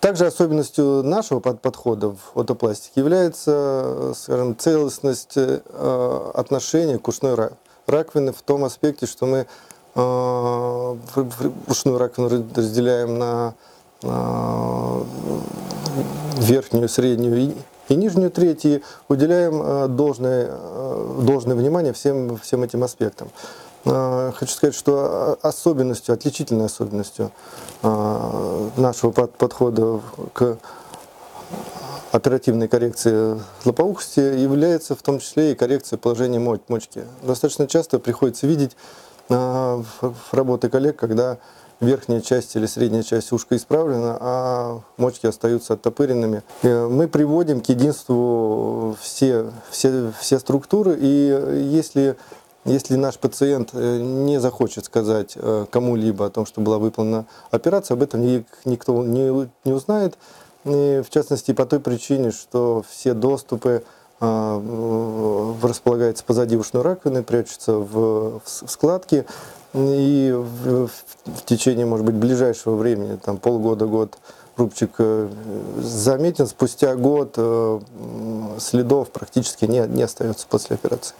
Также особенностью нашего под- подхода в отопластике является, скажем, целостность э, отношения к ушной ра- раковине в том аспекте, что мы э, ушную раковину раз- разделяем на э, верхнюю, среднюю и, нижнюю треть и уделяем э, должное, э, должное внимание всем, всем этим аспектам. Э, Хочу сказать, что особенностью, отличительной особенностью э, нашего под- подхода к оперативной коррекции злополучности является в том числе и коррекция положения мо- мочки. Достаточно часто приходится видеть в в работе коллег, когда верхняя часть или средняя часть ушка исправлена, а мочки остаются оттопыренными. Э, Мы приводим к единству все, все, все структуры, и если если наш пациент э, не захочет сказать э, кому-либо о том, что была выполнена операция, об этом ни- никто не, узнает. И в частности, по той причине, что все доступы в- располагаются позади ушной раковины, прячутся в, в с- в складки. И в, течение, может быть, ближайшего времени, там полгода-год, рубчик э, заметен. Спустя год э, следов практически не, не остается после операции.